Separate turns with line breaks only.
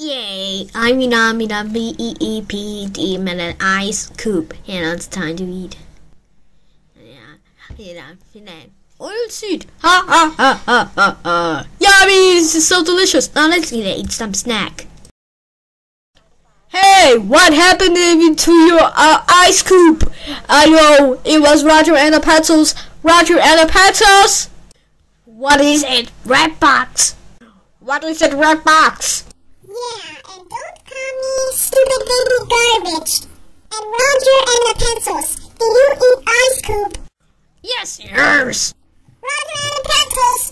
Yay! I'm Mina Mina B E E P D and an Ice Cube. And it's time to eat. Yeah, yeah, yeah. Oil seed. Ha ha ha ha ha ha. Yummy! This is so delicious. Now let's eat some snack. Hey, what happened to your uh, Ice Cube? I know it was Roger and the Pencils. Roger and the Pencils. What is it? Red box. What is it? Red box.
Garbage. And Roger and the pencils, do you eat Ice Cube?
Yes, yours.
Roger and the pencils,